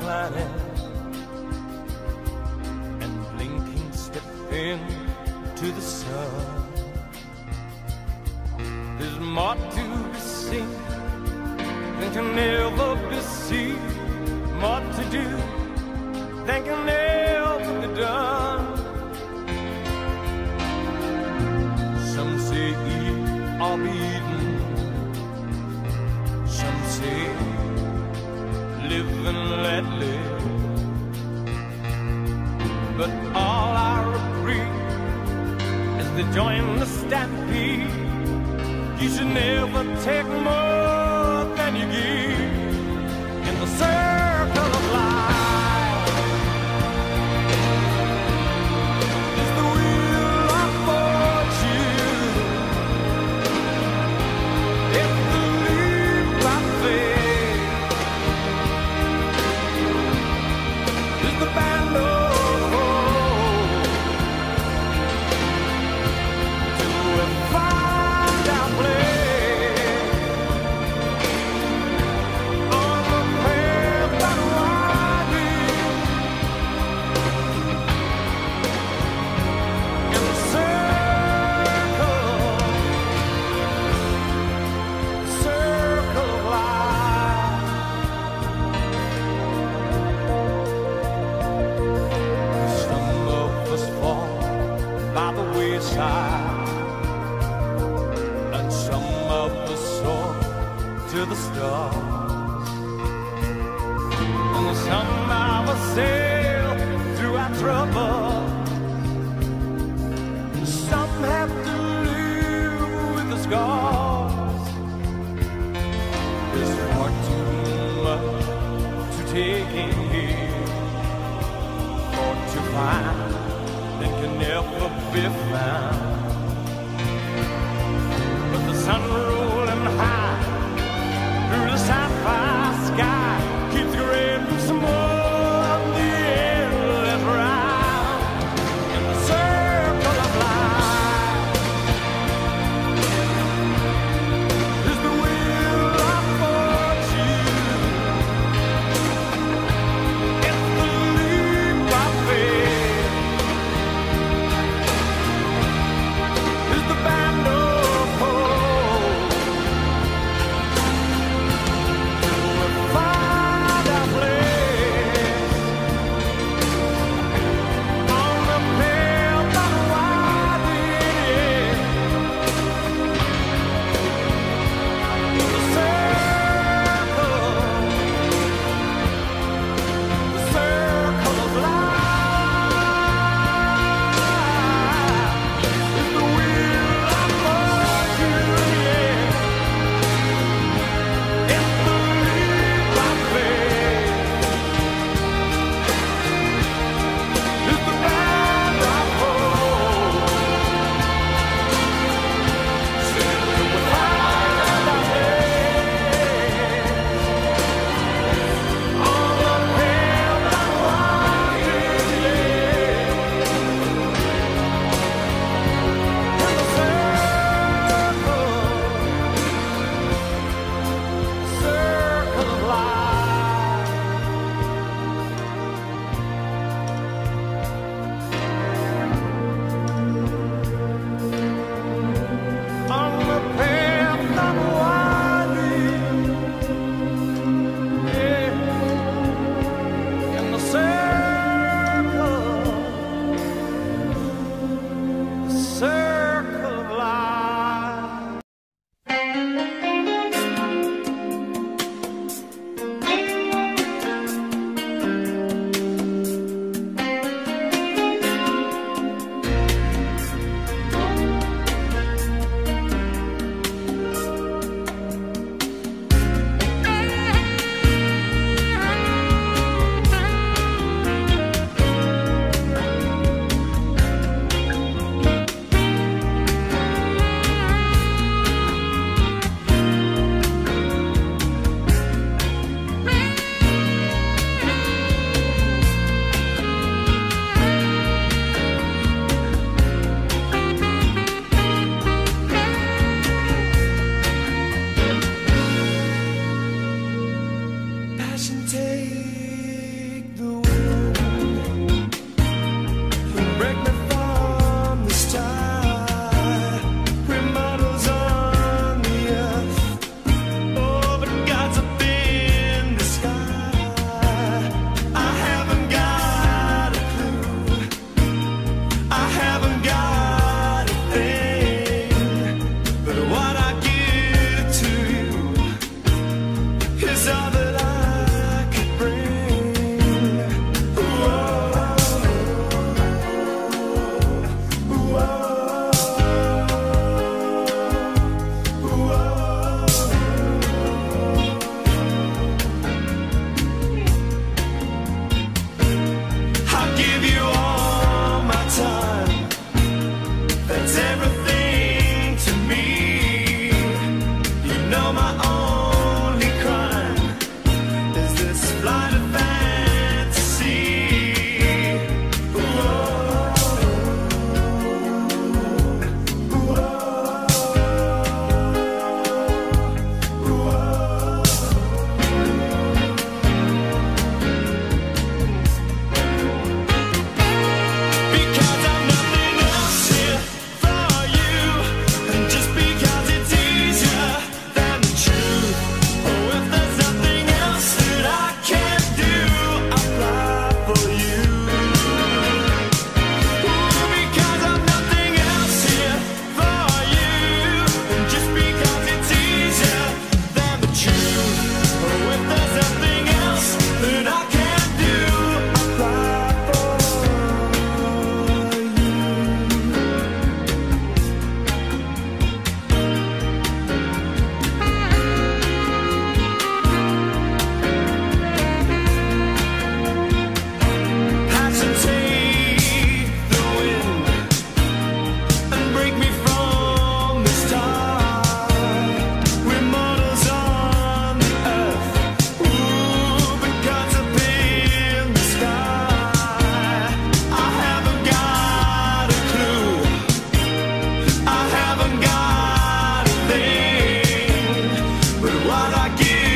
planet and blinking step into the sun. There's more to be seen than can ever be seen, more to do than can to join the stampede. You should never take more than you give in the circle and some of us soar to the stars, and some of us sail through our trouble. Some have to live with the scars. There's far too much to take in here, or to find that can never be found. But the sun rose aqui.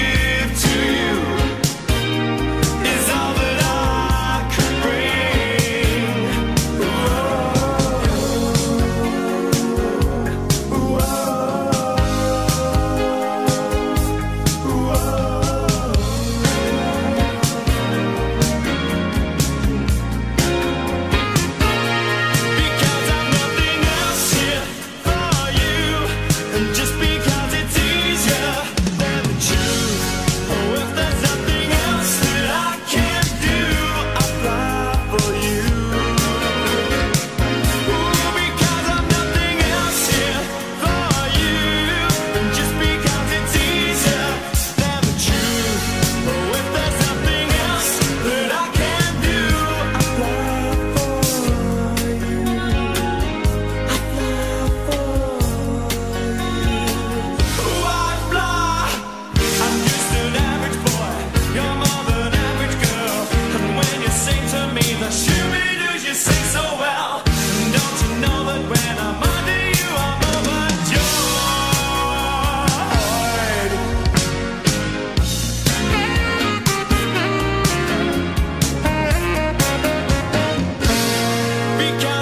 Because